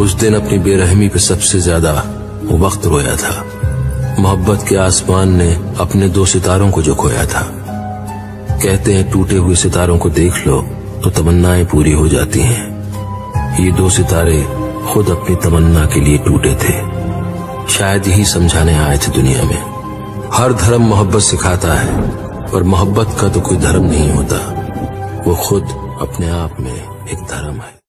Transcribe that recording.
उस दिन अपनी बेरहमी पे सबसे ज़्यादा वक्त रोया था। मोहब्बत के आसमान ने अपने दो सितारों को जो खोया था। कहते हैं, टूटे हुए सितारों को देख लो तो तमन्नाएँ पूरी हो जाती हैं। ये दो सितारे खुद अपनी तमन्ना के लिए टूटे थे। शायद यही समझाने आए थे दुनिया में। हर धर्म मोहब्बत सिखाता है, पर मोहब्बत का तो कोई धर्म नहीं होता। वो खुद अपने आप में एक धर्म है।